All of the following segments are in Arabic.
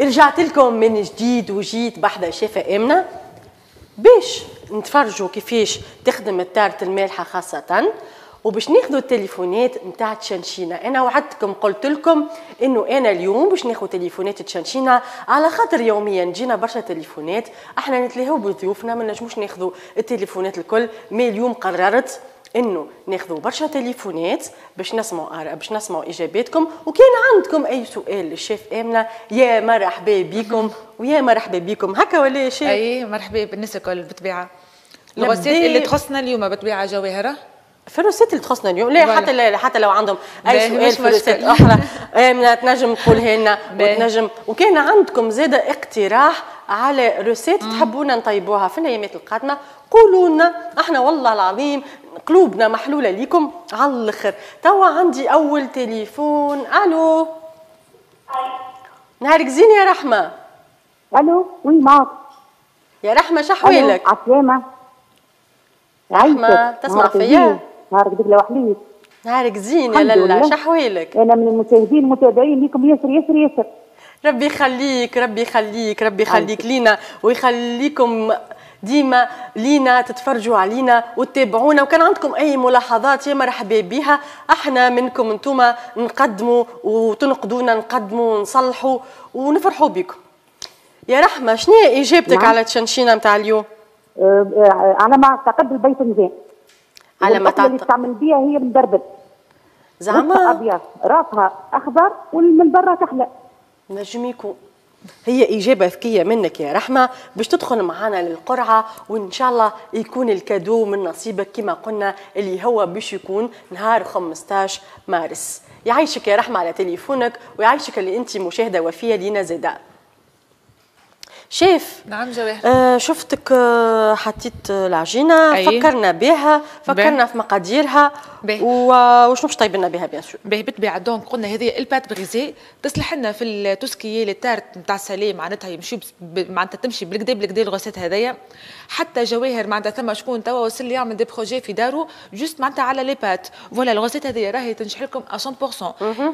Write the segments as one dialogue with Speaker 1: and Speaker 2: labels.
Speaker 1: رجعت لكم من جديد وجيت بحدا شافة آمنة. باش نتفرجوا كيفاش تخدم التارت المالحة خاصة. وباش ناخذوا التليفونات نتاع تشنشينا أنا وعدتكم قلت لكم إنه أنا اليوم باش ناخذ تليفونات تشنشينا على خاطر يوميا جينا برشا تليفونات. أحنا نتلاهوا بضيوفنا ما نجموش ناخذوا التليفونات الكل. مي اليوم قررت إنه ناخذوا برشا تليفونات باش نسمعوا باش نسمعوا إجاباتكم. وكان عندكم أي سؤال للشيف آمنة؟ يا مرحبا بكم. ويا مرحبا بكم. هكا ولا يا شيف؟
Speaker 2: أي مرحبا بالناس الكل بالطبيعة. الغسيل اللي تخصنا اليوم بالطبيعة جواهرة؟
Speaker 1: في الروسيت اللي تخصنا اليوم. لا حتى لا حتى لو عندهم أي سؤال في الروسيت أخرى. آمنة تنجم تقولها لنا. وتنجم وكان عندكم زاده اقتراح على روسيت تحبونا نطيبوها في الأيامات القادمة. قولوا لنا إحنا والله العظيم قلوبنا محلولة ليكم. على الآخر توا عندي أول تليفون. ألو. نهارك زين يا رحمة.
Speaker 3: ألو وي معك
Speaker 1: يا رحمة شحوالك
Speaker 3: عسلامة.
Speaker 1: رحمة تسمع فيا؟
Speaker 3: نهارك دبله وحليت.
Speaker 1: نهارك زين. يا لالا شحوالك
Speaker 3: أنا من المشاهدين المتابعين لكم ياسر ياسر ياسر.
Speaker 1: ربي يخليك ربي يخليك ربي يخليك لينا ويخليكم ديما لينا تتفرجوا علينا وتتابعونا. وكان عندكم أي ملاحظات يا مرحبا بها أحنا منكم أنتم نقدموا وتنقدونا نقدموا ونصلحوا ونفرحوا بكم. يا رحمة شنو هي إجابتك نعم. على تشنشينا نتاع اليوم؟
Speaker 3: أه, أه، على ما أعتقد البيتنجان على ما تعتقد اللي تعمل بها هي المدربل
Speaker 1: زعما؟
Speaker 3: ابيض راسها أخضر ومن برا تحلى.
Speaker 1: نجم يكون هي إجابة ذكية منك يا رحمة. باش تدخل معنا للقرعة وإن شاء الله يكون الكادو من نصيبك كما قلنا اللي هو باش يكون نهار 15 مارس. يعيشك يا رحمة على تليفونك ويعيشك اللي أنت مشاهدة وفية لينا زادا. شيف
Speaker 2: نعم جواهر
Speaker 1: آه شفتك آه حطيت العجينة أيه. فكرنا بها فكرنا. في مقاديرها. وشنو باش طيب لنا بها bien sûr
Speaker 2: باهي بالطبيعه donc قلنا هذه ال pâte brisée تصلح لنا في ال tout ce qui les tartes نتاع ال salé معناتها يمشي معناتها تمشي بالكدا بالكدا ال recette هذايا. حتى جواهر معناتها ثم شكون توا وصل لي يعمل des projets في دارو juste معناتها على les pâtes voilà ال recette هذه راهي تنجح لكم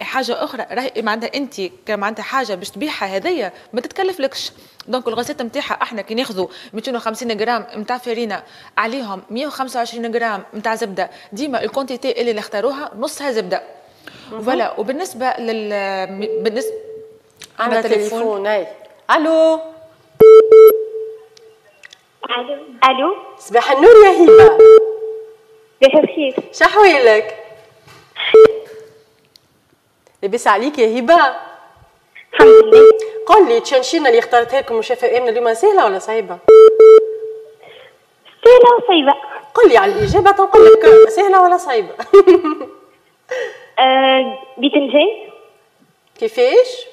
Speaker 2: 100% حاجة أخرى راهي معناتها أنت معناتها حاجة باش تبيعها هذيا ما تتكلفلكش. donc ال recette نتاعها أحنا كي ناخذوا 250 غرام نتاع فرينه عليهم 125 غرام نتاع زبدة. ديما ال quantité اللي نختاروها نصها زبده voilà وبالنسبة لل بالنسبة
Speaker 1: على تليفون أي. ألو؟
Speaker 4: ألو. ألو؟
Speaker 1: صباح النور يا هبة.
Speaker 4: صباح الخير.
Speaker 1: شحويلك لبس عليك يا هبة.
Speaker 4: الحمد لله.
Speaker 1: قول لي تشنشينا اللي اختارتها لكم وشافها آمنة اليوم سهلة ولا صعيبة؟
Speaker 4: سهلة وصعيبة.
Speaker 1: قل لي على الإجابة تنقول لك سهلة ولا صعيبه؟
Speaker 4: آه بتنجان
Speaker 1: كيفاش؟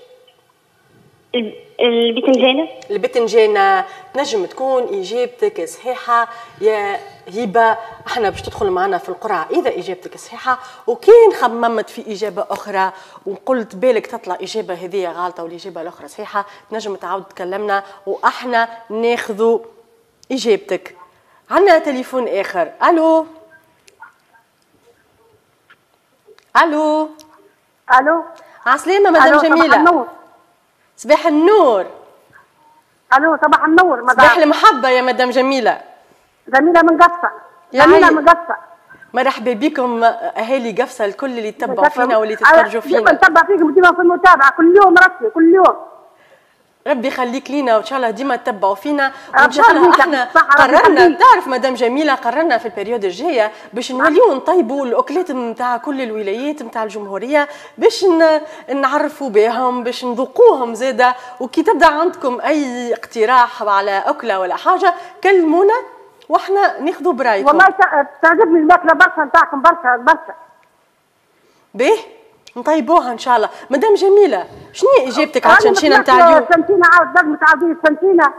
Speaker 4: البتنجانة
Speaker 1: البتنجانة تنجم تكون إجابتك صحيحة يا هبة أحنا باش تدخل معنا في القرعة إذا إجابتك صحيحة وكان خممت في إجابة أخرى وقلت بالك تطلع إجابة هذه غلطة والإجابة الأخرى صحيحة تنجم تعاود تكلمنا وإحنا ناخذوا إجابتك عندنا تليفون آخر. ألو؟ ألو؟
Speaker 3: ألو؟
Speaker 1: عسلامة مدام جميلة. صباح النور.
Speaker 3: ألو صباح النور
Speaker 1: مدام. صباح المحبة يا مدام جميلة.
Speaker 3: جميلة من قفصة جميلة من قفصة
Speaker 1: مرحبا بكم أهالي قفصة الكل اللي تتبعوا فينا واللي تتفرجوا فينا.
Speaker 3: نتبع فيكم ديما في المتابعة. كل يوم رسمي كل يوم.
Speaker 1: ربي يخليك لينا وإن شاء الله ديما تتبعوا فينا. وإن شاء الله إحنا قررنا تعرف مدام جميلة قررنا في ال période الجاية باش نوليو نطيبوا الأكلات نتاع كل الولايات نتاع الجمهورية باش نعرفوا بهم باش نذوقوهم زاده وكي تبدأ عندكم أي اقتراح على أكلة ولا حاجة كلمونا وإحنا ناخذوا برأيكم.
Speaker 3: والله تعجبني الماكلة برشا نتاعكم برشا برشا.
Speaker 1: باهي نطيبوها إن شاء الله. مدام جميلة شنو إجابتك على التشنشينه نتاع اليوم؟
Speaker 3: التشنشينه عاود لازم تعاودي التشنشينه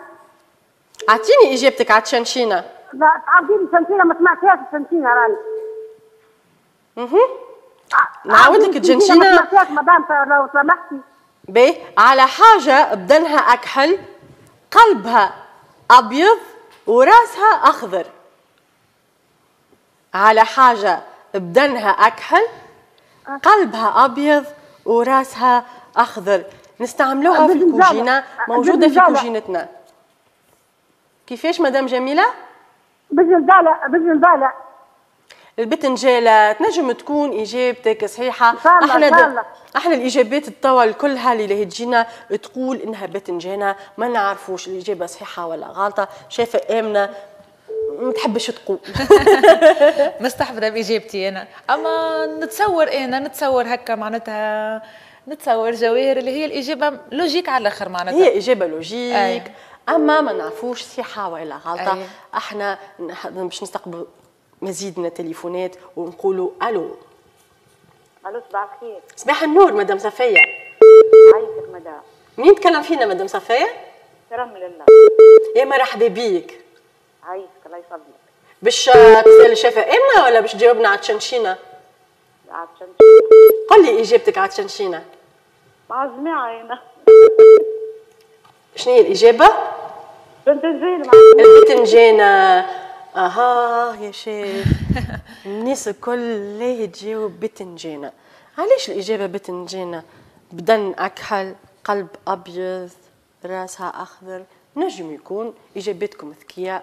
Speaker 1: أعطيني إجابتك على التشنشينه
Speaker 3: لا تعاودي لي ما سمعتهاش التشنشينه راني.
Speaker 1: أها نعاود لك التشنشينه
Speaker 3: ما سمعتهاش مدام لو سمحتي.
Speaker 1: باهي على حاجة بدنها أكحل قلبها أبيض وراسها أخضر. على حاجة بدنها أكحل قلبها أبيض وراسها أخضر. نستعملوها في. الكوجينه موجودة في. كوجينتنا. كيفاش مدام جميلة؟
Speaker 3: بالزلزالة بالزلزالة
Speaker 1: البتنجالة تنجم تكون إجابتك صحيحة.
Speaker 3: الله،
Speaker 1: إحنا
Speaker 3: الله.
Speaker 1: إحنا الإجابات التوا كلها اللي تجينا تقول إنها بتنجانة ما نعرفوش الإجابة صحيحة ولا غلطة. شايفة آمنة ما تحبش تقول.
Speaker 2: مستحفظه بإجابتي أنا. أما نتصور أنا نتصور هكا معناتها نتصور جواهر اللي هي الإجابة لوجيك على الآخر معناتها.
Speaker 1: هي إجابة لوجيك.
Speaker 2: أي.
Speaker 1: أما ما نعرفوش صحة ولا غلطة.
Speaker 2: أي.
Speaker 1: أحنا نح- باش نستقبل مزيد من التليفونات ونقولوا ألو.
Speaker 5: ألو صباح الخير.
Speaker 1: صباح النور مدام صفية.
Speaker 5: عايشك مدام.
Speaker 1: مين تكلم فينا مدام صفية؟
Speaker 5: كرم لله.
Speaker 1: يا مرحبا بيك.
Speaker 5: عايشك الله يفضلك
Speaker 1: باش تسأل الشفا إمنا ولا باش تجاوبنا على تشنشينة؟
Speaker 5: عشان
Speaker 1: قل لي إجابتك على تشنشينة.
Speaker 5: مع الجماعة هنا
Speaker 1: شنو هي
Speaker 5: الجيل مع
Speaker 1: البتنجانة أها يا شيخ. الناس الكل ليه تجاوب بتنجانة علاش الإجابة بتنجانة بدن أكحل قلب أبيض راسها أخضر. نجم يكون إجابتكم ذكية.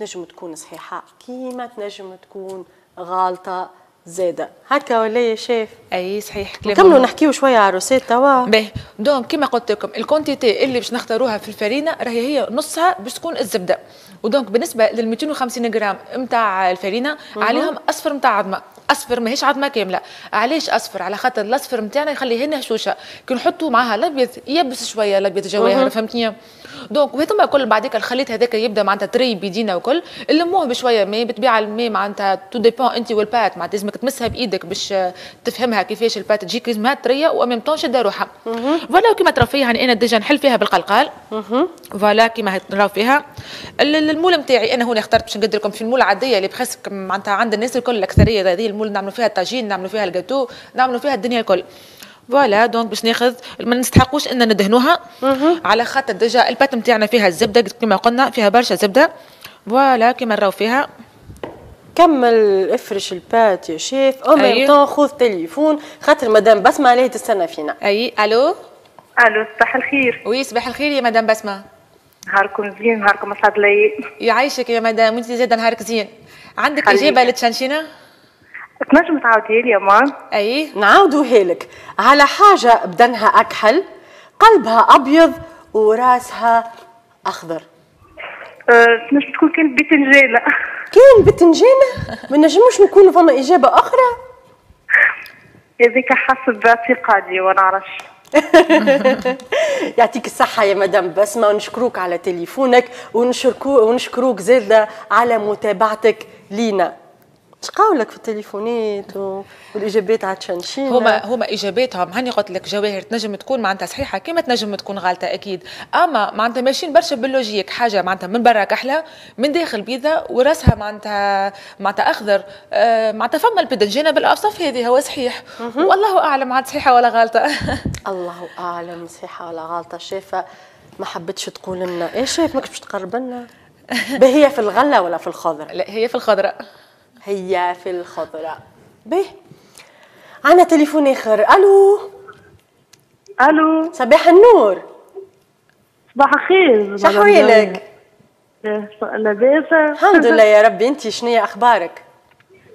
Speaker 1: وتنجم تكون صحيحة كيما تنجم تكون غالطة زادة هكا ولا يا شيف؟
Speaker 2: أي صحيح كلام.
Speaker 1: نكملوا
Speaker 2: مهم.
Speaker 1: نحكيو شوية على recette توا.
Speaker 2: باهي. donc كما قلت لكم ال quantité اللي باش نختاروها في الفرينة راهي هي نصها باش تكون الزبدة. و donc بالنسبة لل 250 جرام نتاع الفرينة عليهم أصفر نتاع عظمة. أصفر ماهيش عظمه كاملة. علاش أصفر؟ على خاطر الأصفر نتاعنا يخليه لنا هشوشة. كي نحطوا معاها الابيض يبس شوية الابيض جواهر فهمتني؟ donc وهذوما الكل بعديك الخليط هذاك يبدأ معناتها تري بيدينا وكل اللموه بشوية ماء بتبيع الماء معناتها تو dépend انت وال pâte. معناتها لازمك تمسها بإيدك باش تفهمها كيفاش ال pâte تجيك لازمها طريه وامام طون شده روحها. voilà كيما ترى فيها يعني أنا déjà نحل فيها بالقلقال voilà كيما تراو فيها. ال- ال- ال moule نتاعي أنا هنا اخترت باش نقدر لكم في ال moule العادية اللي بخسك معناتها عند الناس الكل الأكثرية هذه ال moule نعملوا فيها الطاجين نعملوا فيها الجاتو نعملوا فيها الدنيا الكل. voilà donc باش ناخذ ما نستحقوش ان ندهنوها. على خاطر déjà ال pâte نتاعنا فيها الزبدة كما قلنا فيها برشا زبدة. voilà كيما نراو فيها.
Speaker 1: كمل افرش ال pâte يا شيف. أو
Speaker 2: أيوه.
Speaker 1: même temps خذ تليفون. خاطر مدام بسمة عليه تستنى فينا.
Speaker 2: أي. ألو؟
Speaker 5: ألو صباح الخير.
Speaker 2: oui صباح الخير يا مدام بسمة.
Speaker 5: نهاركم زين نهاركم اسعد لي
Speaker 2: يعيشك يا مدام وانت زاده نهارك زين. عندك. إجابة للتشنشينة
Speaker 5: تنجم تعاودي لي يا مدام
Speaker 2: أي
Speaker 1: نعاودوها لك على حاجة بدنها أكحل قلبها أبيض وراسها أخضر.
Speaker 5: أه، تنجم تكون كانت بتنجالة
Speaker 1: كاين بتنجانة ما نجموش نكون فما إجابة أخرى.
Speaker 5: هذيك حسب اعتقادي وأنا نعرفش.
Speaker 1: يعطيك الصحة يا مدام بسمة ونشكروك على تليفونك ونشكرو ونشكروك زادة على متابعتك لينا. اش قولك في التليفونات و- والإجابات على تشنشين
Speaker 2: هما هما إجاباتهم. هاني قلت لك جواهر تنجم تكون معناتها صحيحة كما تنجم تكون غلطه أكيد. أما معناتها ماشيين برشا بال logique حاجة معناتها من برا كحله من داخل بيضة وراسها معناتها معناتها أخضر. آه معناتها فما البدنجانه بالأوصاف هذه هو صحيح. والله أعلم عاد صحيحة ولا غلطه
Speaker 1: الله أعلم صحيحة ولا غلطه شافه ما حبتش تقول لنا. إيه شاف ماكش باش تقرب لنا. هي في الغلة ولا في الخضرة؟
Speaker 2: لا هي في الخضراء
Speaker 1: هي في الخضرة. به عنا تليفون آخر. ألو.
Speaker 5: ألو.
Speaker 1: صباح النور.
Speaker 5: صباح الخير.
Speaker 1: شحوالك
Speaker 5: لاباس
Speaker 1: الحمد لله يا ربي. انت شنو أخبارك؟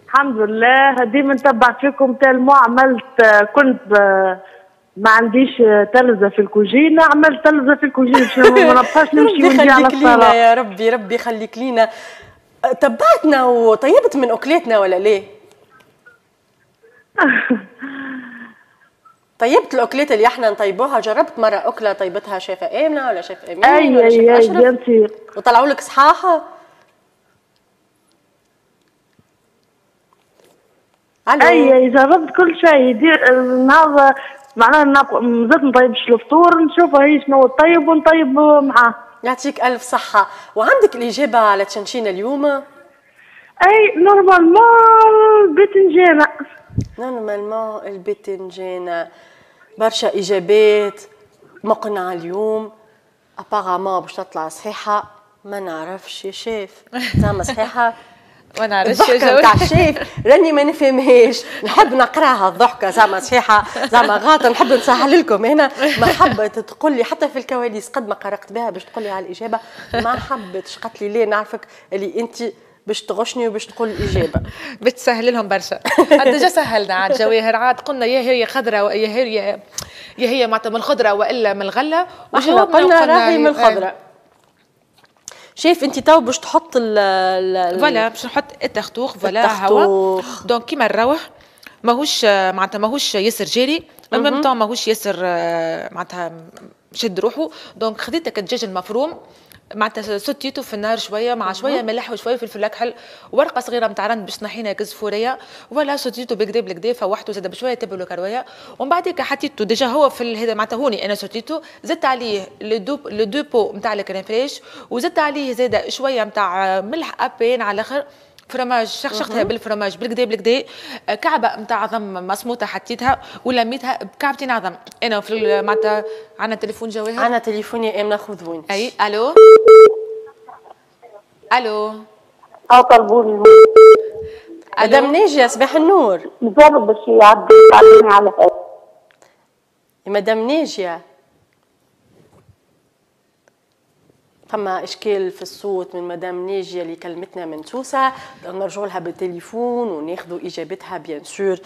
Speaker 5: الحمد لله. ديما نتبع فيكم تالمو. عملت كنت ما عنديش تلزة في الكوجينة. عملت تلزة في الكوجينة. باش ما نبقاش نمشي ونجي على الصلاة.
Speaker 1: يا ربي. ربي يخليك لينا. تبعتنا وطيبت من أكلاتنا ولا ليه؟ طيبت الأكلات اللي إحنا نطيبوها. جربت مرة أكلة طيبتها شيفه آمنة ولا شيف امين
Speaker 5: أي
Speaker 1: ولا شيف أي
Speaker 5: بيان
Speaker 1: وطلعوا لك صحاحة؟
Speaker 5: أي أي جربت كل شيء. نهار معناها زدت نطيبش الفطور نشوف هي شنو طيب ونطيب معاه.
Speaker 1: يعطيك ألف صحة. وعندك الإجابة على تشنشين اليوم؟
Speaker 5: أي normalement باذنجانه
Speaker 1: normalement البتنجان برشا إجابات مقنعة اليوم. apparemment باش تطلع صحيحة ما نعرفش يا شيف. زعما صحيحة؟
Speaker 2: وأنا على
Speaker 1: الضحكة نتاع الشيف راني ما نفهمهاش. نحب نقراها. الضحكة زعما صحيحة. زعما غلطه نحب نسهل لكم هنا. ما حبت تقول لي حتى في الكواليس. قد ما قرقت بها باش تقول لي على الإجابة. ما حبتش. قالت لي ليه نعرفك اللي أنت باش تغشني وباش تقول الإجابة.
Speaker 2: بتسهل لهم برشا. déjà سهلنا. عاد جواهر عاد قلنا يا هي خضراء يا هي يا هي معناتها من الخضرة وإلا من الغلة.
Speaker 1: وجاوبنا قلنا راهي من الخضرة. شاف انت تو باش تحط ال
Speaker 2: voilà باش نحط ال tarte voilà هوا. donc كيما نروح ماهوش معناتها ماهوش ياسر جاري même temps ماهوش ياسر معناتها شد روحه donc خذيت الدجاج المفروم معناتها sauté ته في النار شوية مع شوية ملح وشوية فلفل اكحل ورقة صغيرة نتاع رند باش تنحينا ك الزفورية ولا sauté ته بكدا بكدا فوحته زاد بشوية تبل وكرويه ومن بعد حطيته déjà هو في هذا معناتها هوني أنا sauté ته زدت عليه le deux le deux pots نتاع ال crème fraîche وزدت عليه زاد شوية نتاع ملح أبين على الآخر. فروماج شخشختها بالفروماج بالكدا بالكدا كعبة نتاع عظم مسموطه حطيتها ولميتها بكعبتين عظم أنا في معناتها عندنا تليفون جواهر
Speaker 1: عندنا تليفون يا امنه خذوني
Speaker 2: أي ألو؟ ألو؟
Speaker 3: آه طلبوني.
Speaker 1: مدام ناجيه صباح النور.
Speaker 3: نجرب باش يعدي على
Speaker 1: مدام ناجيه فما إشكال في الصوت من مدام ناجية اللي كلمتنا من سوسه نرجعوا لها بالتليفون وناخذوا إجابتها bien sûr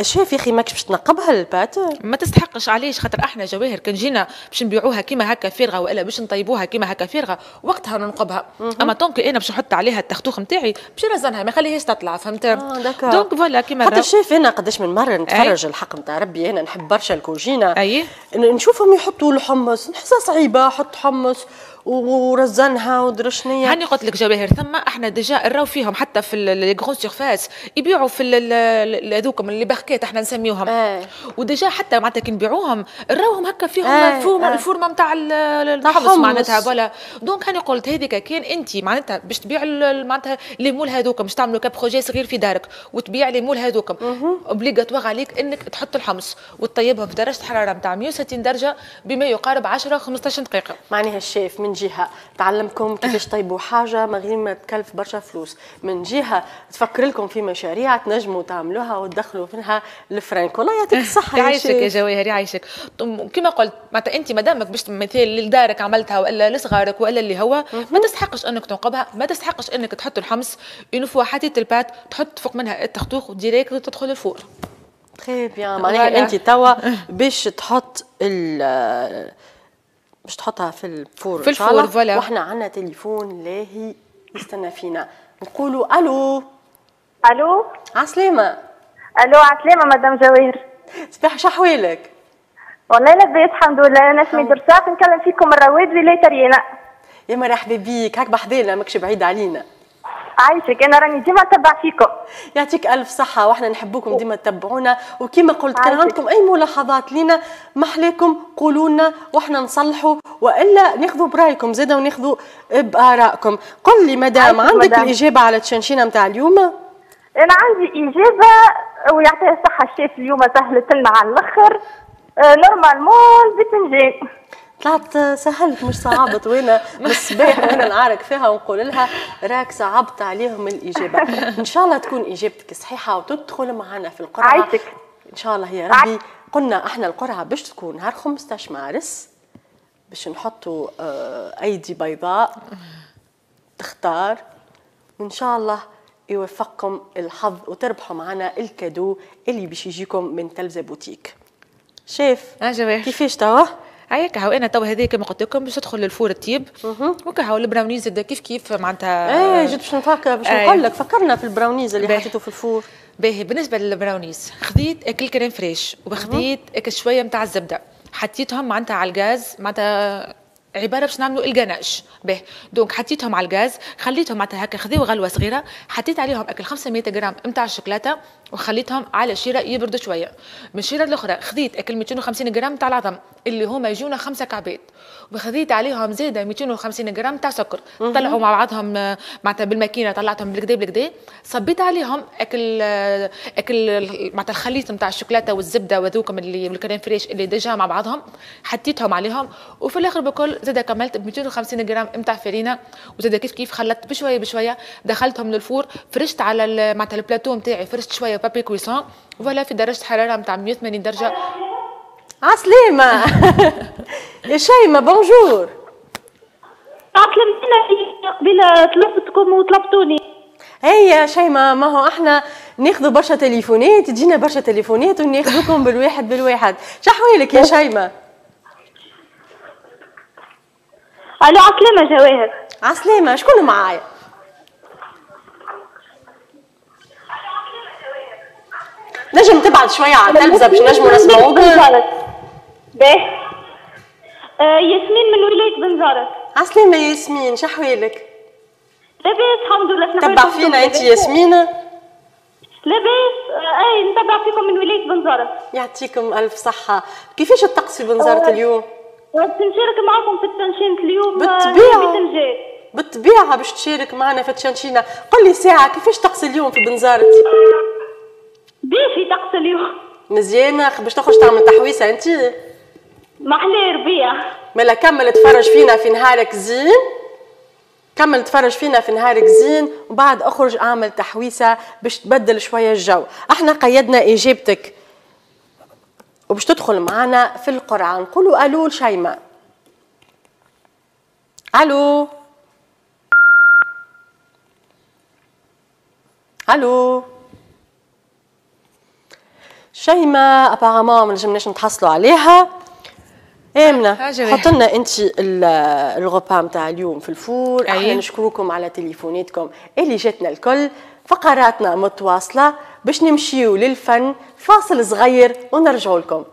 Speaker 1: شايف يا أخي ماكش باش تنقبها ال pâte
Speaker 2: ما تستحقش علاش؟ خاطر أحنا جواهر كان جينا باش نبيعوها كيما هكا فارغة وإلا باش نطيبوها كيما هكا فارغة وقتها ننقبها. أما donc أنا باش نحط عليها التختوخ نتاعي باش نرزنها ما نخليهاش تطلع فهمت؟
Speaker 1: آه
Speaker 2: donc voilà كيما
Speaker 1: خاطر شايف أنا قداش من مرة نتفرج الحق نتاع ربي أنا نحب برشا الكوجينة.
Speaker 2: أي.
Speaker 1: نشوفهم يحطوا الحمص نحسها صعيبة حط حمص. ورزنها ودرشنية
Speaker 2: هاني قلت لك جواهر ثم إحنا déjà نراو فيهم حتى في les grandes surfaces يبيعوا في هذوكم اللي barquettes إحنا نسميوهم.
Speaker 1: آه.
Speaker 2: و déjà حتى معناتها كي نبيعوهم نراوهم هكا فيهم آه. ال forme آه. ال forme نتاع الحمص معناتها voilà. donc هاني قلت هذيك كان انت معناتها باش تبيع معناتها les moules هذوكم باش تعملوا ك projet صغير في دارك وتبيع les moules هذوكم اوبليغاتوار عليك إنك تحط الحمص وتطيبهم في درجة حرارة نتاع 160 درجة بما يقارب 10 15 دقيقة.
Speaker 1: معناها الشيف من جهة. تعلمكم كيفاش طيبوا حاجة من غير ما تكلف برشا فلوس. من جهة تفكر لكم في مشاريع تنجموا تعملوها وتدخلوا فيها الفرنك. والله يعطيك الصحة
Speaker 2: يا يعيشك يا جواهر يعيشك. كما قلت معناتها أنت مادامك باش مثال لدارك عملتها وإلا لصغارك وإلا اللي هو ما تستحقش أنك تنقبها ما تستحقش أنك تحط الحمص. une fois حطيت ال pâte تحط فوق منها التختوخ و directe تدخل ال
Speaker 1: four. très bien معناها أنت توا باش تحط باش تحطها في ال four
Speaker 2: في ال four
Speaker 1: voilà. وإحنا عندنا تليفون لاهي يستنى فينا. نقولوا ألو.
Speaker 4: ألو؟
Speaker 1: عسلامة
Speaker 4: ألو عسلامة مدام جواهر
Speaker 1: صباح شحوالك
Speaker 4: والله لاباس الحمد لله. أنا اسمي درصاف نكلم فيكم من رواد ولاية أريانة
Speaker 1: يا مرحبا بيك. هاك بحذانا ماكش بعيد علينا.
Speaker 4: عايشك أنا راني ديما نتبع فيكم
Speaker 1: يعطيك ألف صحة وإحنا نحبوكم ديما تتبعونا. وكما قلت كان عندكم أي ملاحظات لينا محليكم قولوا لنا وإحنا نصلحوا. وإلا ناخذوا برأيكم زاده وناخذوا بآرائكم. قل لي مدام عندك مدام. الإجابة على التشنشينه نتاع اليوم؟
Speaker 4: أنا عندي إجابة ويعطيها الصحة. الشيف اليوم سهلت لنا على الآخر. normalement بتنجان
Speaker 1: طلعت سهلت مش صعبت. وأنا بالصباح وأنا نعارك فيها؟ ونقول لها راك صعبت عليهم الإجابة. إن شاء الله تكون إجابتك صحيحة وتدخل معنا في القرعة.
Speaker 4: عايشك
Speaker 1: إن شاء الله يا ربي. قلنا إحنا القرعة باش تكون نهار 15 مارس باش نحطوا أيدي بيضاء تختار. وإن شاء الله يوفقكم الحظ وتربحوا معنا ال cadeau اللي باش يجيكم من تلفزه بوتيك. شايف؟ كيفاش توا؟
Speaker 2: هيك هاو أنا تو هذيك كما قلت لكم باش تدخل لل four الطيب. وكهو البراونيز كيف كيف معناتها؟
Speaker 1: إيه جيت باش نفكر باش نقول لك فكرنا في البراونيز اللي حطيته في ال four.
Speaker 2: باهي بالنسبة للبراونيز خذيت أكل crème fraîche وخذيت شوية نتاع الزبدة. حطيتهم معناتها على الغاز معناتها عبارة باش نعملوا الجناش به donc حطيتهم على الغاز خليتهم معناتها هكا خذيو غلوة صغيرة حطيت عليهم أكل 500 غرام نتاع الشوكولاتة وخليتهم على شيرة يبردوا شوية. من الشيره الاخرى خذيت أكل 250 جرام تاع العظم اللي هما يجونا خمسة كعبات وخذيت عليهم زاده 250 جرام تاع سكر. طلعوا مع بعضهم معناتها بالماكينة طلعتهم بالكدا بالكدا صبيت عليهم أكل أكل معناتها الخليط نتاع الشوكولاتة والزبدة وذوكم اللي وال crème fraîche اللي déjà مع بعضهم. حطيتهم عليهم. وفي الآخر بكل زاد كملت ب 250 جرام نتاع فرينه وزاد كيف كيف خلطت بشوية بشوية. دخلتهم لل four فرشت على معناتها البلاتو نتاعي فرشت شوية papier cuisson ولا في درجة حرارة نتاع 180 درجة.
Speaker 1: عسلامة. يا شيماء bonjour
Speaker 4: عسلامتنا قبيلة طلبتكم وطلبتوني.
Speaker 1: هيا شيماء ما هو إحنا ناخذوا برشا تليفونات تجينا برشا تليفونات وناخذوكم بالواحد بالواحد. شحوالك يا شيماء
Speaker 4: ألو عسلامة جواهر.
Speaker 1: عسلامة شكون معايا؟ نجم تبعد شوية على التلفزة باش نجموا نسمعوك
Speaker 4: باهي. آه ياسمين من ولاية بنزرت
Speaker 1: عسلامة ياسمين شحوالك
Speaker 4: لاباس الحمد لله.
Speaker 1: تبع فينا أنت ياسمين
Speaker 4: لاباس آه أي نتبع فيكم من ولاية بنزرت
Speaker 1: يعطيكم ألف صحة. كيفاش الطقس في بنزرت اليوم؟
Speaker 4: نشارك معكم في التنشين اليوم
Speaker 1: بالطبيعة بالطبيعة باش تشارك معنا في التشنشينة قل لي ساعة كيفاش طقس اليوم في بنزرت؟
Speaker 4: بيفي طقس اليوم.
Speaker 1: مزيانة باش تخرج تعمل تحويسة أنت؟
Speaker 4: محلى ربيع.
Speaker 1: ملا كمل تفرج فينا في نهارك زين. كمل تفرج فينا في نهارك زين وبعد أخرج أعمل تحويسة باش تبدل شوية الجو. أحنا قيدنا اجابتك وباش تدخل معنا في القرعة نقولوا ألو لشيماء. ألو. ألو. شيماء ابارامون ما نجمناش نتحصلوا عليها. آمنة. حط لنا انت الغوبا نتاع اليوم في الفور. أحنا نشكركم على تليفوناتكم اللي جاتنا الكل. فقراتنا متواصلة. باش نمشيو للفن فاصل صغير ونرجعوا لكم.